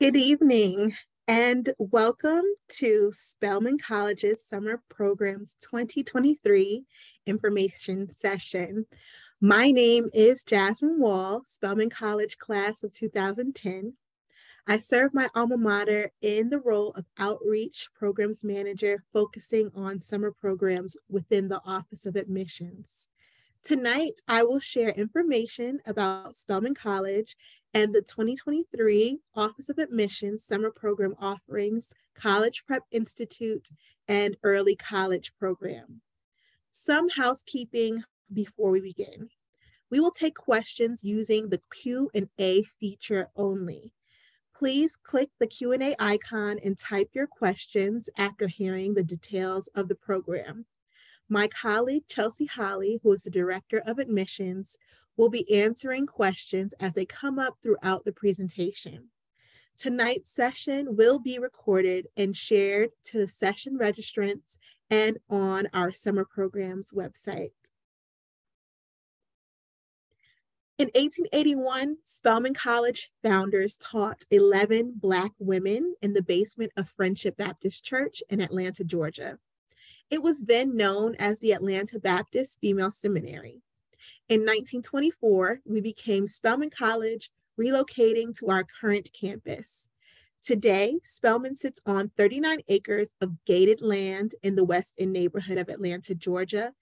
Good evening and welcome to Spelman College's Summer Programs 2023 information session. My name is Jasmine Wall, Spelman College class of 2010. I serve my alma mater in the role of Outreach Programs Manager, focusing on summer programs within the Office of Admissions. Tonight, I will share information about Spelman College and the 2023 Office of Admissions Summer Program Offerings, College Prep Institute, and Early College Program. Some housekeeping before we begin. We will take questions using the Q&A feature only. Please click the Q&A icon and type your questions after hearing the details of the program. My colleague, Chelsea Holly, who is the Director of Admissions, will be answering questions as they come up throughout the presentation. Tonight's session will be recorded and shared to session registrants and on our summer programs website. In 1881, Spelman College founders taught 11 Black women in the basement of Friendship Baptist Church in Atlanta, Georgia. It was then known as the Atlanta Baptist Female Seminary. In 1924, we became Spelman College, relocating to our current campus. Today, Spelman sits on 39 acres of gated land in the West End neighborhood of Atlanta, Georgia,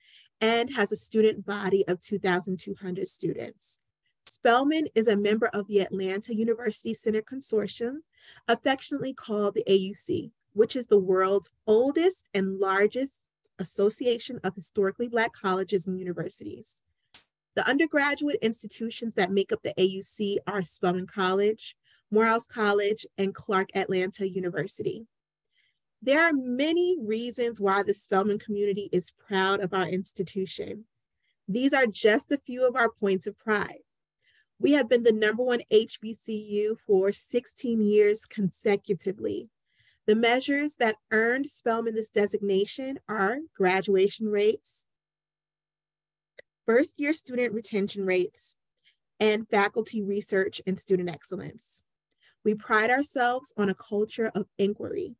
and has a student body of 2,200 students. Spelman is a member of the Atlanta University Center Consortium, affectionately called the AUC, which is the world's oldest and largest association of historically Black colleges and universities. The undergraduate institutions that make up the AUC are Spelman College, Morehouse College, and Clark Atlanta University. There are many reasons why the Spelman community is proud of our institution. These are just a few of our points of pride. We have been the number one HBCU for 16 years consecutively. The measures that earned Spelman this designation are graduation rates, first year student retention rates, and faculty research and student excellence. We pride ourselves on a culture of inquiry.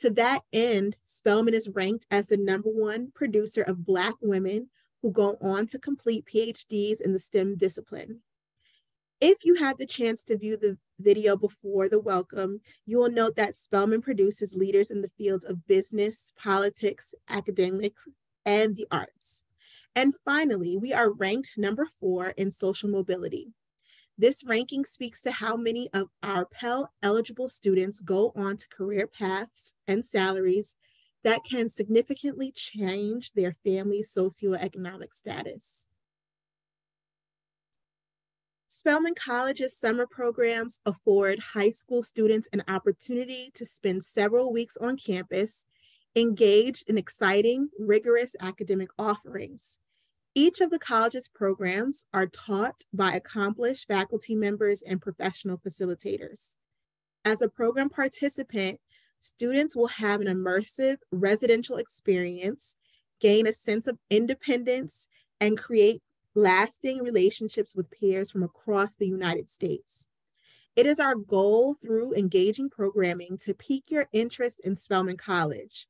To that end, Spelman is ranked as the number one producer of Black women who go on to complete PhDs in the STEM discipline. If you had the chance to view the video before the welcome, you will note that Spelman produces leaders in the fields of business, politics, academics, and the arts. And finally, we are ranked number four in social mobility. This ranking speaks to how many of our Pell eligible students go on to career paths and salaries that can significantly change their family's socioeconomic status. Spelman College's summer programs afford high school students an opportunity to spend several weeks on campus, engaged in exciting, rigorous academic offerings. Each of the college's programs are taught by accomplished faculty members and professional facilitators. As a program participant, students will have an immersive residential experience, gain a sense of independence, and create lasting relationships with peers from across the United States. It is our goal through engaging programming to pique your interest in Spelman College.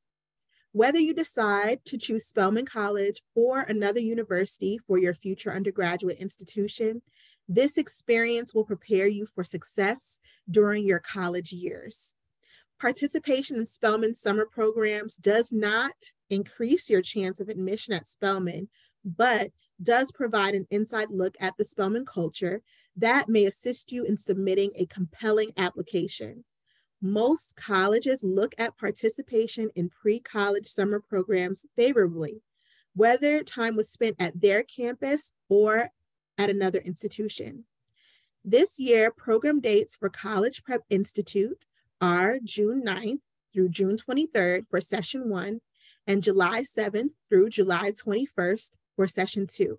Whether you decide to choose Spelman College or another university for your future undergraduate institution, this experience will prepare you for success during your college years. Participation in Spelman summer programs does not increase your chance of admission at Spelman, but does provide an inside look at the Spelman culture that may assist you in submitting a compelling application. Most colleges look at participation in pre-college summer programs favorably, whether time was spent at their campus or at another institution. This year, program dates for College Prep Institute are June 9th through June 23rd for session one and July 7th through July 21st for session two.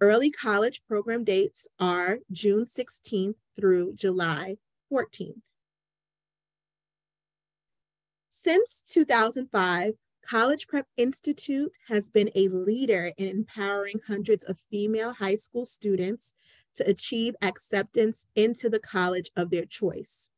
Early college program dates are June 16th through July 14th. Since 2005, College Prep Institute has been a leader in empowering hundreds of female high school students to achieve acceptance into the college of their choice.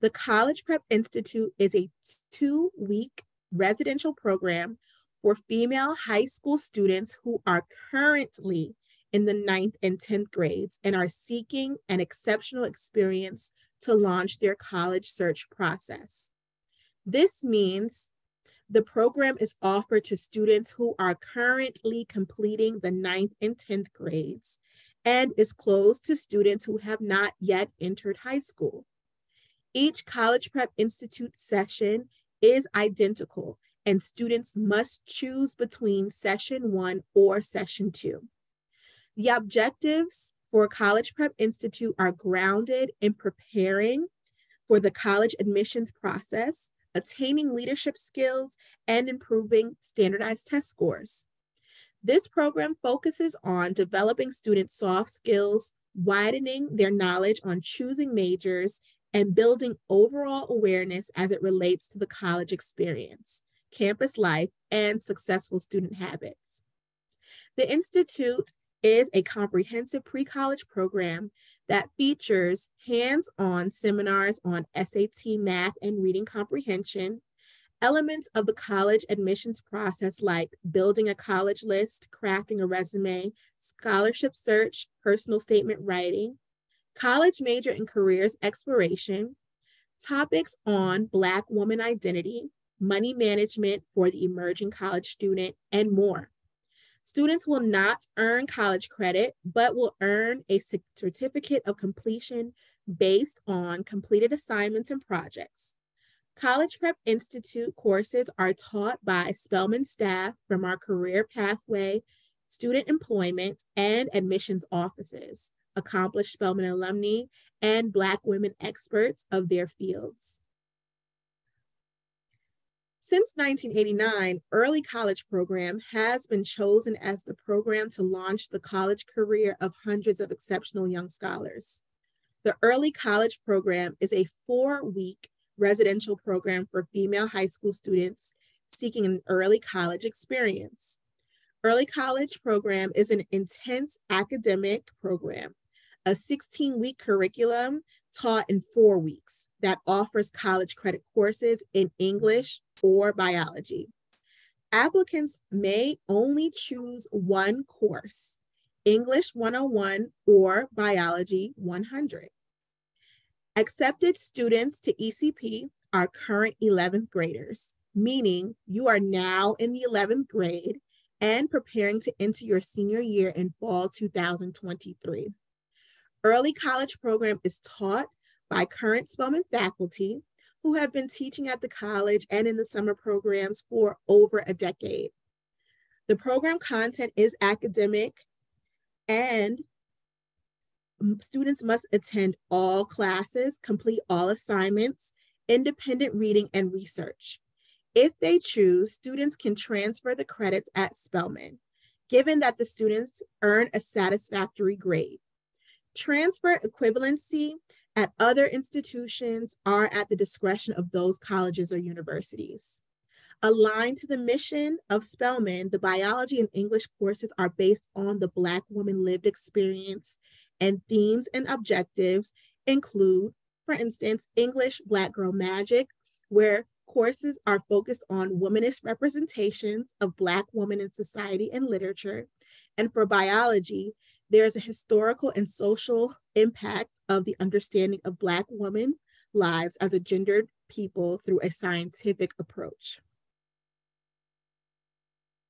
The College Prep Institute is a two week residential program for female high school students who are currently in the ninth and 10th grades and are seeking an exceptional experience to launch their college search process. This means the program is offered to students who are currently completing the ninth and 10th grades and is closed to students who have not yet entered high school. Each College Prep Institute session is identical and students must choose between session one or session two. The objectives for College Prep Institute are grounded in preparing for the college admissions process, attaining leadership skills, and improving standardized test scores. This program focuses on developing students' soft skills, widening their knowledge on choosing majors, and building overall awareness as it relates to the college experience, campus life, and successful student habits. The Institute is a comprehensive pre college program that features hands on seminars on SAT math and reading comprehension, elements of the college admissions process like building a college list, crafting a resume, scholarship search, personal statement writing, college major and careers exploration, topics on Black woman identity, money management for the emerging college student, and more. Students will not earn college credit, but will earn a certificate of completion based on completed assignments and projects. College Prep Institute courses are taught by Spelman staff from our career pathway, student employment, and admissions offices accomplished Spelman alumni, and Black women experts of their fields. Since 1989, Early College Program has been chosen as the program to launch the college career of hundreds of exceptional young scholars. The Early College Program is a four week residential program for female high school students seeking an early college experience. Early College Program is an intense academic program a 16 week curriculum taught in four weeks that offers college credit courses in English or biology. Applicants may only choose one course, English 101 or Biology 100. Accepted students to ECP are current 11th graders, meaning you are now in the 11th grade and preparing to enter your senior year in fall 2023. Early college program is taught by current Spelman faculty who have been teaching at the college and in the summer programs for over a decade. The program content is academic and students must attend all classes, complete all assignments, independent reading and research. If they choose, students can transfer the credits at Spelman, given that the students earn a satisfactory grade. Transfer equivalency at other institutions are at the discretion of those colleges or universities. Aligned to the mission of Spelman, the biology and English courses are based on the Black woman lived experience, and themes and objectives include, for instance, English Black Girl Magic, where courses are focused on womanist representations of Black women in society and literature. And for biology, there's a historical and social impact of the understanding of Black women lives as a gendered people through a scientific approach.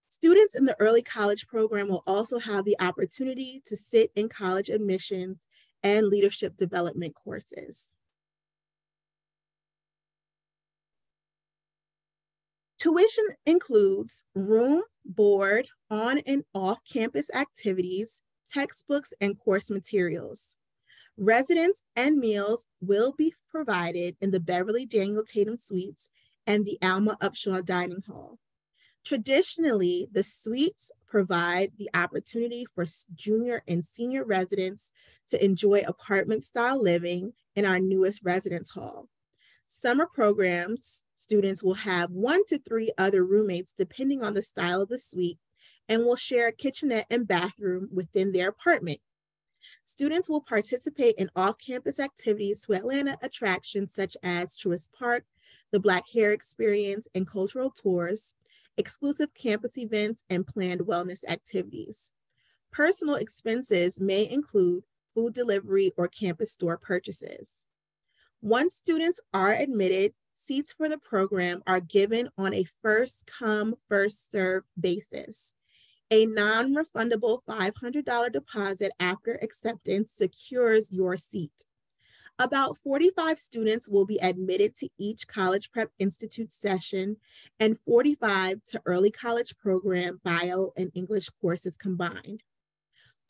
Students in the early college program will also have the opportunity to sit in college admissions and leadership development courses. Tuition includes room, board, on and off campus activities, textbooks, and course materials. Residence and meals will be provided in the Beverly Daniel Tatum Suites and the Alma Upshaw Dining Hall. Traditionally, the suites provide the opportunity for junior and senior residents to enjoy apartment style living in our newest residence hall. Summer programs, students will have one to three other roommates depending on the style of the suite and will share a kitchenette and bathroom within their apartment. Students will participate in off-campus activities to Atlanta attractions such as Truist Park, the Black Hair Experience, and cultural tours, exclusive campus events, and planned wellness activities. Personal expenses may include food delivery or campus store purchases. Once students are admitted, seats for the program are given on a first come, first served basis. A non refundable $500 deposit after acceptance secures your seat. About 45 students will be admitted to each College Prep Institute session and 45 to early college program bio and English courses combined.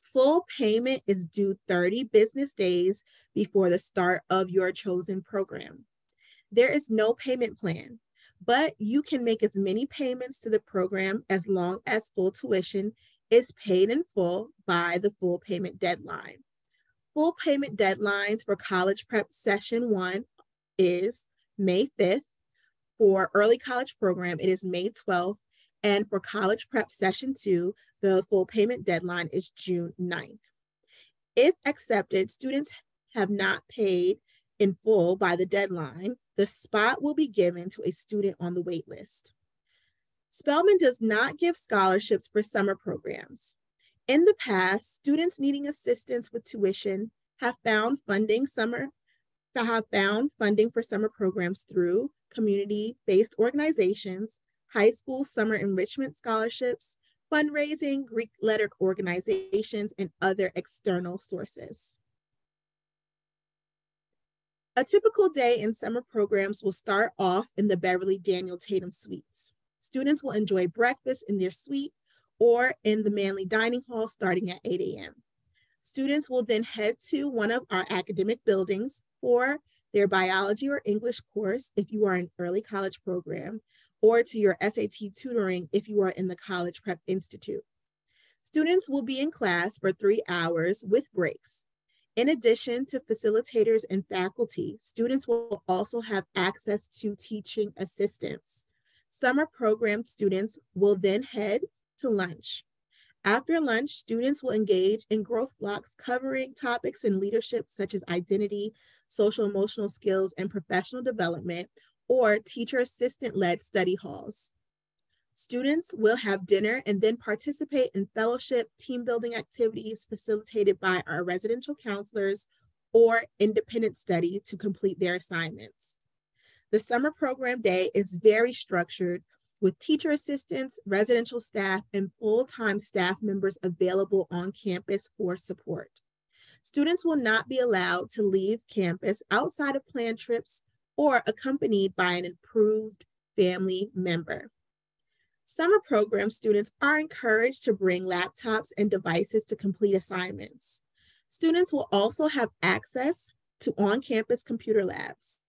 Full payment is due 30 business days before the start of your chosen program. There is no payment plan, but you can make as many payments to the program as long as full tuition is paid in full by the full payment deadline. Full payment deadlines for college prep session one is May 5th. For early college program, it is May 12th. And for college prep session two, the full payment deadline is June 9th. If accepted, students have not paid in full by the deadline, the spot will be given to a student on the wait list. Spelman does not give scholarships for summer programs. In the past, students needing assistance with tuition have found funding summer have found funding for summer programs through community-based organizations, high school summer enrichment scholarships, fundraising, Greek lettered organizations, and other external sources. A typical day in summer programs will start off in the Beverly Daniel Tatum Suites. Students will enjoy breakfast in their suite or in the Manley Dining Hall starting at 8 a.m. Students will then head to one of our academic buildings for their biology or English course if you are in early college program, or to your SAT tutoring if you are in the College Prep Institute. Students will be in class for three hours with breaks. In addition to facilitators and faculty, students will also have access to teaching assistants. Summer program students will then head to lunch. After lunch, students will engage in growth blocks covering topics in leadership such as identity, social emotional skills, and professional development, or teacher assistant led study halls. Students will have dinner and then participate in fellowship team building activities facilitated by our residential counselors or independent study to complete their assignments. The summer program day is very structured with teacher assistants, residential staff, and full-time staff members available on campus for support. Students will not be allowed to leave campus outside of planned trips or accompanied by an approved family member. Summer program students are encouraged to bring laptops and devices to complete assignments. Students will also have access to on-campus computer labs.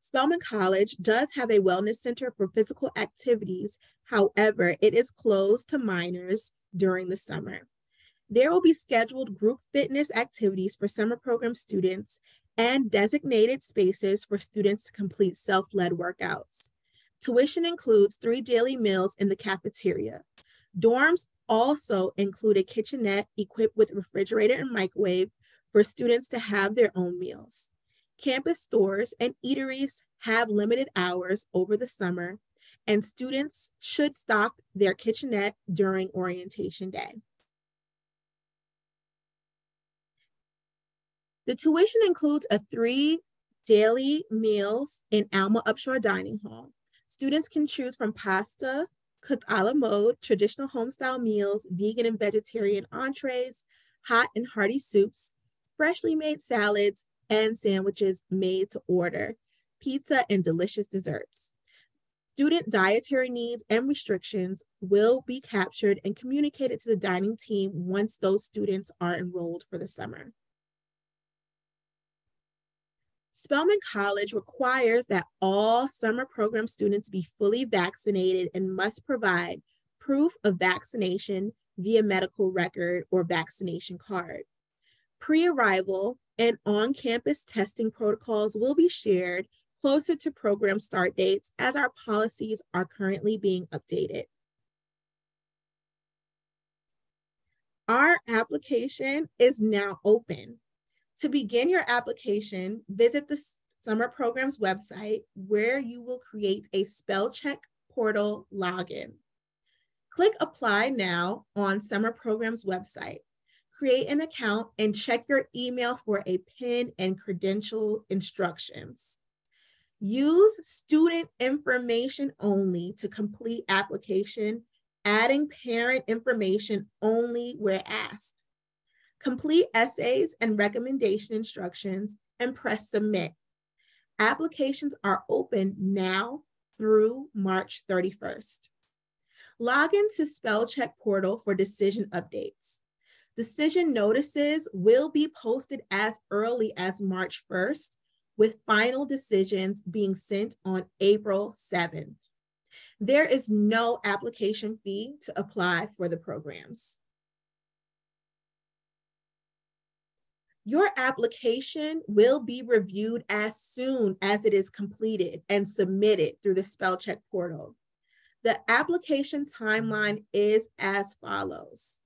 Spelman College does have a wellness center for physical activities. However, it is closed to minors during the summer. There will be scheduled group fitness activities for summer program students and designated spaces for students to complete self-led workouts. Tuition includes three daily meals in the cafeteria. Dorms also include a kitchenette equipped with refrigerator and microwave for students to have their own meals. Campus stores and eateries have limited hours over the summer, and students should stock their kitchenette during orientation day. The tuition includes a three daily meals in Alma Upshaw Dining Hall. Students can choose from pasta, cooked a la mode, traditional homestyle meals, vegan and vegetarian entrees, hot and hearty soups, freshly made salads, and sandwiches made to order, pizza, and delicious desserts. Student dietary needs and restrictions will be captured and communicated to the dining team once those students are enrolled for the summer. Spelman College requires that all summer program students be fully vaccinated and must provide proof of vaccination via medical record or vaccination card. Pre-arrival and on-campus testing protocols will be shared closer to program start dates as our policies are currently being updated. Our application is now open. To begin your application, visit the summer programs website where you will create a spell check portal login. Click apply now on summer programs website. Create an account and check your email for a PIN and credential instructions. Use student information only to complete application, adding parent information only where asked. Complete essays and recommendation instructions and press submit. Applications are open now through March 31st. Log into Spell Check portal for decision updates. Decision notices will be posted as early as March 1st with final decisions being sent on April 7th. There is no application fee to apply for the programs. Your application will be reviewed as soon as it is completed and submitted through the spell check portal. The application timeline is as follows.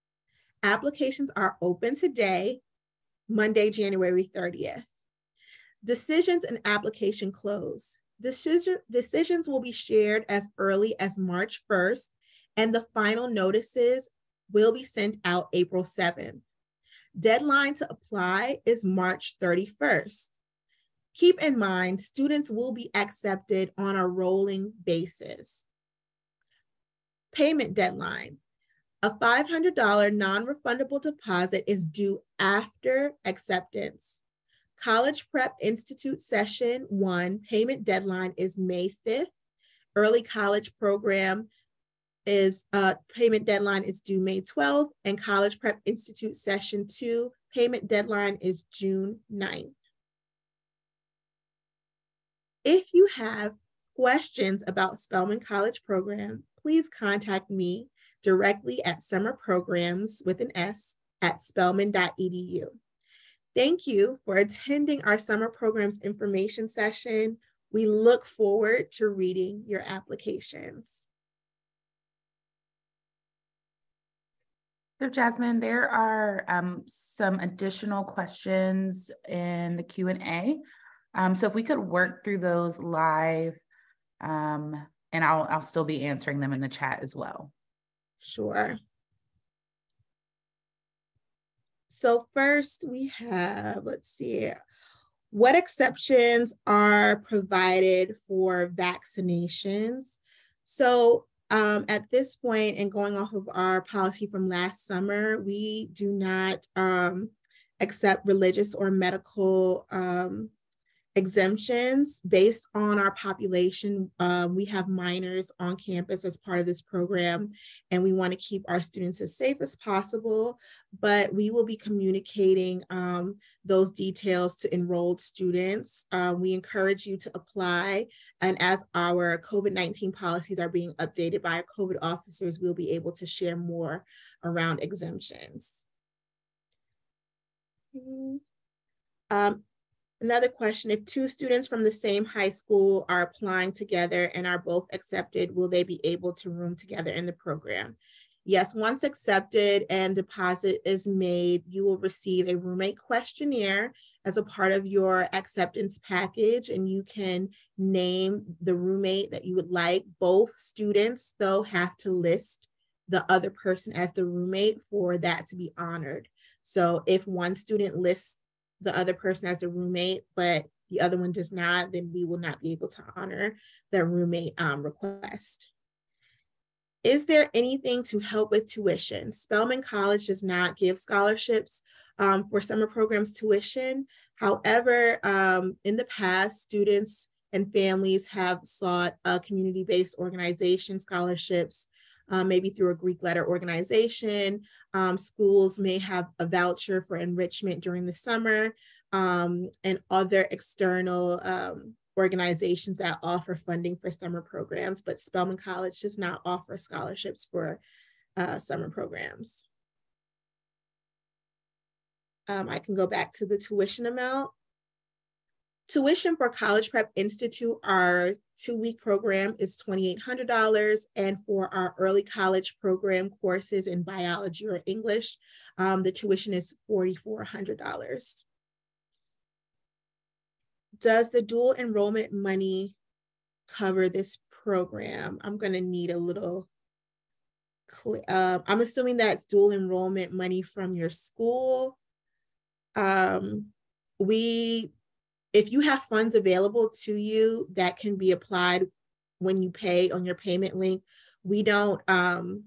Applications are open today, Monday, January 30th. Decisions and application close. Decision, decisions will be shared as early as March 1st, and the final notices will be sent out April 7th. Deadline to apply is March 31st. Keep in mind, students will be accepted on a rolling basis. Payment deadline. A $500 non-refundable deposit is due after acceptance. College Prep Institute Session 1 payment deadline is May 5th. Early college program is uh, payment deadline is due May 12th and College Prep Institute Session 2 payment deadline is June 9th. If you have questions about Spelman College program, please contact me directly at summer programs with an S at spelman.edu. Thank you for attending our summer programs information session. We look forward to reading your applications. So Jasmine, there are um, some additional questions in the Q&A. Um, so if we could work through those live, um, and I'll, I'll still be answering them in the chat as well. Sure. So first we have, let's see, what exceptions are provided for vaccinations? So um, at this point, and going off of our policy from last summer, we do not um, accept religious or medical um, exemptions based on our population. Um, we have minors on campus as part of this program, and we want to keep our students as safe as possible, but we will be communicating um, those details to enrolled students. Uh, we encourage you to apply, and as our COVID-19 policies are being updated by our COVID officers, we'll be able to share more around exemptions. Um, Another question, if two students from the same high school are applying together and are both accepted, will they be able to room together in the program? Yes, once accepted and deposit is made, you will receive a roommate questionnaire as a part of your acceptance package and you can name the roommate that you would like. Both students though have to list the other person as the roommate for that to be honored. So if one student lists the other person as the roommate, but the other one does not, then we will not be able to honor the roommate um, request. Is there anything to help with tuition? Spelman College does not give scholarships um, for summer programs tuition. However, um, in the past, students and families have sought a community-based organization scholarships um, maybe through a Greek letter organization. Um, schools may have a voucher for enrichment during the summer um, and other external um, organizations that offer funding for summer programs, but Spelman College does not offer scholarships for uh, summer programs. Um, I can go back to the tuition amount. Tuition for College Prep Institute, our two-week program is $2,800. And for our early college program courses in biology or English, um, the tuition is $4,400. Does the dual enrollment money cover this program? I'm gonna need a little, uh, I'm assuming that's dual enrollment money from your school. Um, we if you have funds available to you that can be applied when you pay on your payment link, we don't um,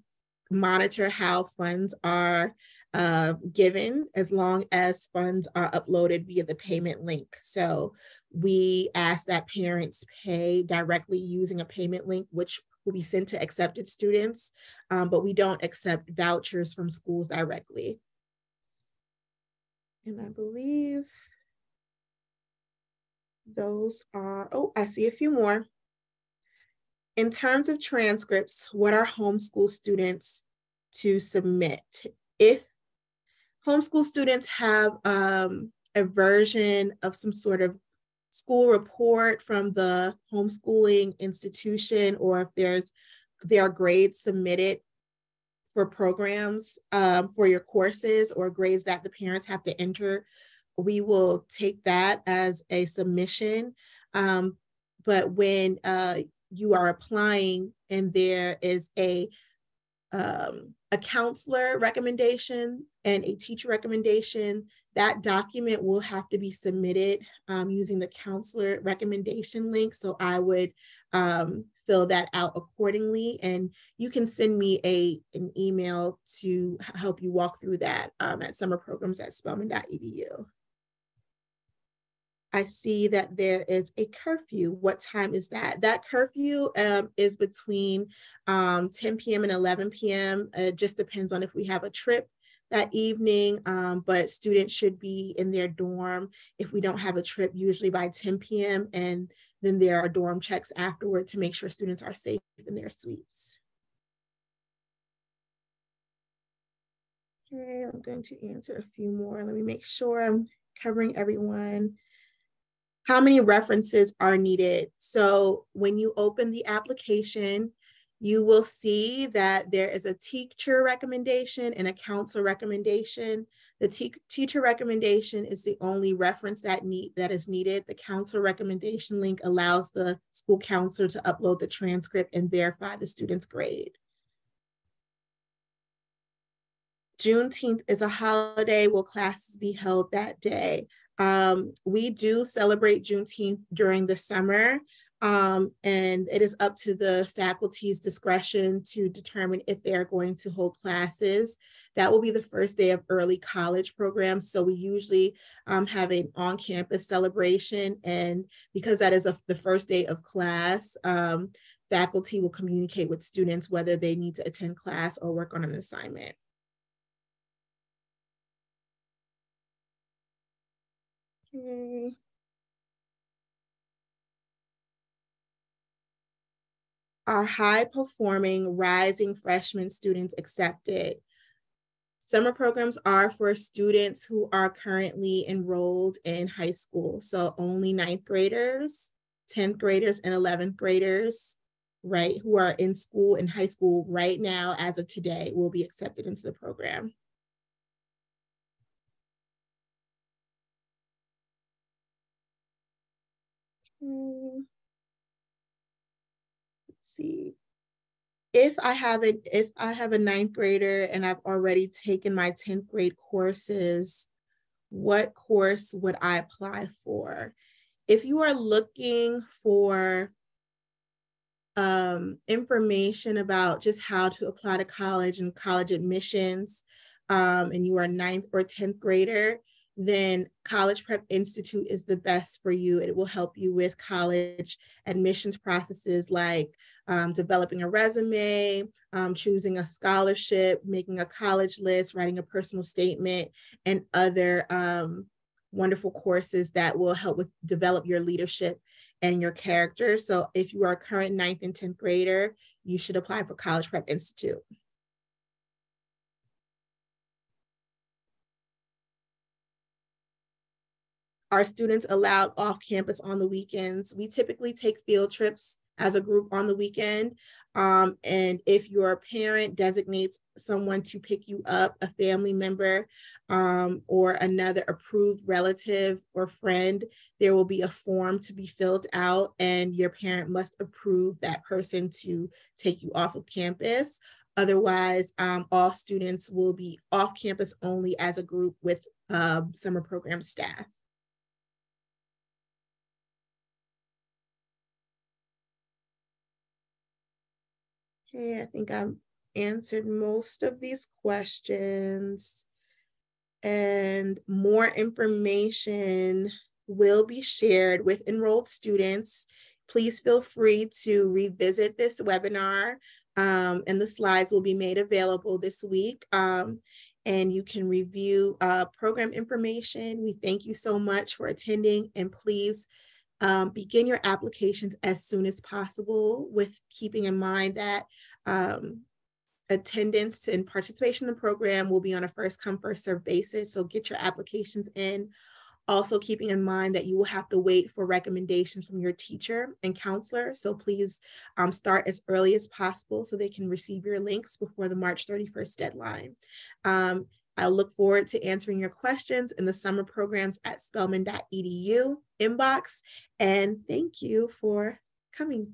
monitor how funds are uh, given as long as funds are uploaded via the payment link. So we ask that parents pay directly using a payment link, which will be sent to accepted students, um, but we don't accept vouchers from schools directly. And I believe those are, oh, I see a few more. In terms of transcripts, what are homeschool students to submit? If homeschool students have um, a version of some sort of school report from the homeschooling institution, or if there's their grades submitted for programs um, for your courses or grades that the parents have to enter we will take that as a submission. Um, but when uh, you are applying and there is a um, a counselor recommendation and a teacher recommendation, that document will have to be submitted um, using the counselor recommendation link. So I would um, fill that out accordingly. And you can send me a, an email to help you walk through that um, at summerprograms at spelman.edu. I see that there is a curfew. What time is that? That curfew um, is between um, 10 p.m. and 11 p.m. It just depends on if we have a trip that evening, um, but students should be in their dorm if we don't have a trip, usually by 10 p.m. And then there are dorm checks afterward to make sure students are safe in their suites. Okay, I'm going to answer a few more. Let me make sure I'm covering everyone how many references are needed. So when you open the application, you will see that there is a teacher recommendation and a counselor recommendation. The te teacher recommendation is the only reference that need that is needed. The counselor recommendation link allows the school counselor to upload the transcript and verify the student's grade. Juneteenth is a holiday. Will classes be held that day? Um, we do celebrate Juneteenth during the summer, um, and it is up to the faculty's discretion to determine if they are going to hold classes. That will be the first day of early college programs. So we usually um, have an on-campus celebration, and because that is a, the first day of class, um, faculty will communicate with students whether they need to attend class or work on an assignment. Are high performing rising freshman students accepted? Summer programs are for students who are currently enrolled in high school. So only ninth graders, 10th graders, and 11th graders, right, who are in school in high school right now as of today will be accepted into the program. Let's see. If I have a if I have a ninth grader and I've already taken my 10th grade courses, what course would I apply for? If you are looking for um, information about just how to apply to college and college admissions, um, and you are ninth or 10th grader, then College Prep Institute is the best for you. It will help you with college admissions processes like um, developing a resume, um, choosing a scholarship, making a college list, writing a personal statement, and other um, wonderful courses that will help with develop your leadership and your character. So if you are a current ninth and 10th grader, you should apply for College Prep Institute. Are students allowed off campus on the weekends? We typically take field trips as a group on the weekend. Um, and if your parent designates someone to pick you up, a family member um, or another approved relative or friend, there will be a form to be filled out, and your parent must approve that person to take you off of campus. Otherwise, um, all students will be off campus only as a group with uh, summer program staff. Okay, I think I've answered most of these questions. And more information will be shared with enrolled students. Please feel free to revisit this webinar um, and the slides will be made available this week. Um, and you can review uh, program information. We thank you so much for attending and please um, begin your applications as soon as possible with keeping in mind that um, attendance and participation in the program will be on a first come first serve basis. So get your applications in. Also keeping in mind that you will have to wait for recommendations from your teacher and counselor. So please um, start as early as possible so they can receive your links before the March 31st deadline. Um, I look forward to answering your questions in the summer programs at spelman.edu inbox. And thank you for coming.